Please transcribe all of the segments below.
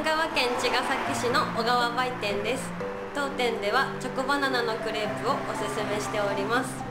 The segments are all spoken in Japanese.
神奈川県茅ヶ崎市の小川売店です。当店ではチョコバナナのクレープをおすすめしております。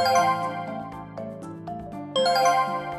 おい